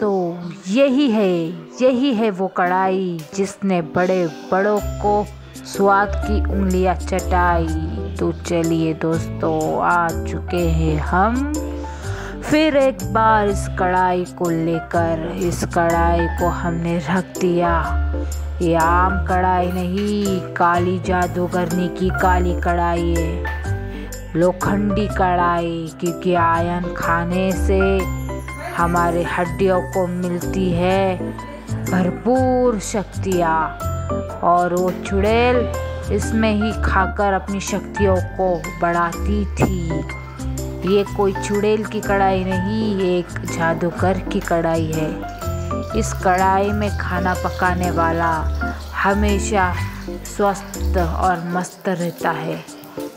तो यही है यही है वो कढ़ाई जिसने बड़े बड़ों को स्वाद की उंगलियाँ चटाई। तो चलिए दोस्तों, आ चुके हैं हम। फिर एक बार इस कढ़ाई को लेकर, इस कढ़ाई को हमने रख दिया। ये आम कढ़ाई नहीं, काली जादूगरनी की काली कढ़ाई है। लोखंडी कढ़ाई क्योंकि आयन खाने से हमारे हड्डियों को मिलती है भरपूर शक्तियाँ। और वो चुड़ैल इसमें ही खाकर अपनी शक्तियों को बढ़ाती थी। ये कोई चुड़ैल की कढ़ाई नहीं, ये एक जादूगर की कढ़ाई है। इस कढ़ाई में खाना पकाने वाला हमेशा स्वस्थ और मस्त रहता है।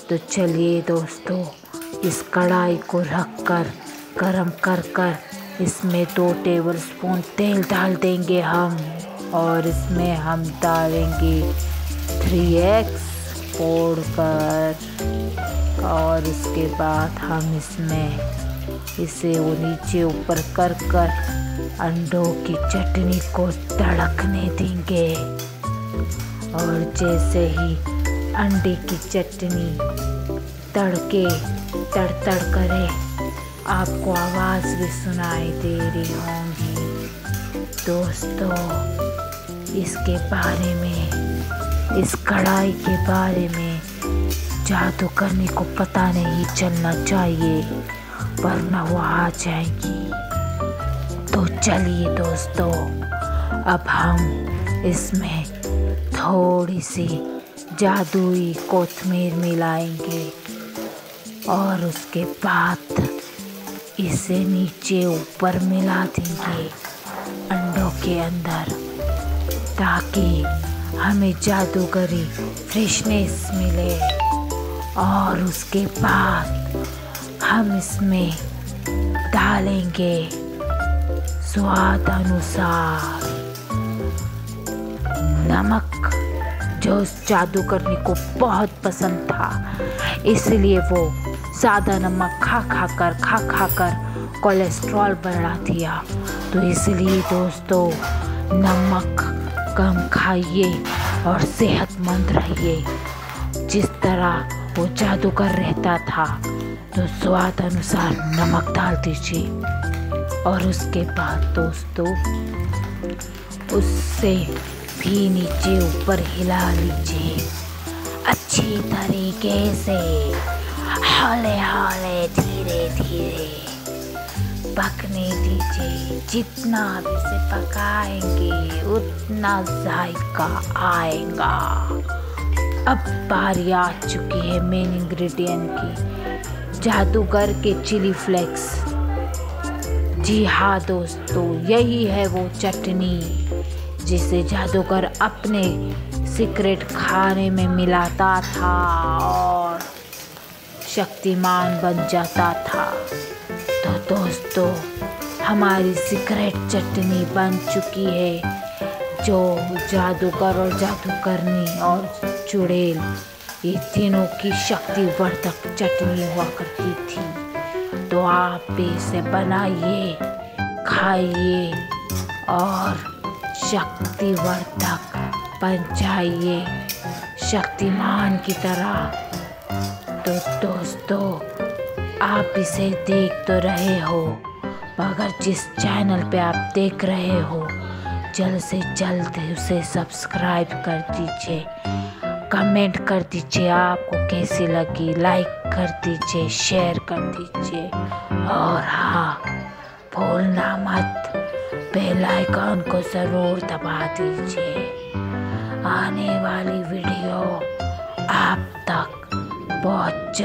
तो चलिए दोस्तों, इस कढ़ाई को रख कर गरम कर कर इसमें दो टेबल स्पून तेल डाल देंगे हम और इसमें हम डालेंगे थ्री एक्स फोड़ कर और उसके बाद हम इसमें इसे वो नीचे ऊपर कर कर अंडों की चटनी को तड़कने देंगे। और जैसे ही अंडे की चटनी तड़के तड़ तड़ करे आपको आवाज़ भी सुनाई दे रही होंगी। दोस्तों, इसके बारे में, इस कढ़ाई के बारे में जादू करने को पता नहीं चलना चाहिए, वरना वो आ जाएगी। तो चलिए दोस्तों, अब हम इसमें थोड़ी सी जादुई कोतमीर मिलाएँगे और उसके बाद इसे नीचे ऊपर मिला देंगे अंडों के अंदर, ताकि हमें जादूगरी फ्रेशनेस मिले और उसके बाद हम इसमें डालेंगे स्वाद अनुसार। नमक, जो उस जादूगरनी को बहुत पसंद था, इसलिए वो ज़्यादा नमक खा खा कर, खा खा कर कोलेस्ट्रॉल बढ़ा दिया। तो इसलिए दोस्तों, नमक कम खाइए और सेहतमंद रहिए। जिस तरह वो जादूगर रहता था तो स्वाद अनुसार नमक डाल दीजिए। और उसके बाद दोस्तों, उससे भी नीचे ऊपर हिला लीजिए। अच्छी तरीके से। हौले हौले, धीरे धीरे। पकने दीजिए, जितना भी से पकाएँगे, उतना जायका आएगा। अब बारी आ चुकी है मेन इंग्रेडिएंट की। जादूगर के चिली फ्लेक्स जी हाँ दोस्तों, यही है वो चटनी, जिसे जादूगर अपने सीक्रेट खाने में मिलाता था। और शक्तिमान बन जाता था। तो दोस्तों, हमारी सीक्रेट चटनी बन चुकी है, जो जादूगर और जादूगरनी और चुड़ैल, ये तीनों की शक्तिवर्धक चटनी हुआ करती थी। तो आप इसे बनाइए, खाइए और शक्तिवर्धक बन जाइए। शक्तिमान की तरह तो दोस्तों, आप इसे देख तो रहे हो, मगर जिस चैनल पे आप देख रहे हो, जल्द से जल्द उसे सब्सक्राइब कर दीजिए। कमेंट कर दीजिए आपको कैसी लगी, लाइक कर दीजिए, शेयर कर दीजिए। और हाँ भूलना मत, बेल आइकॉन को ज़रूर दबा दीजिए। आने वाली वीडियो आप तक। पहुँच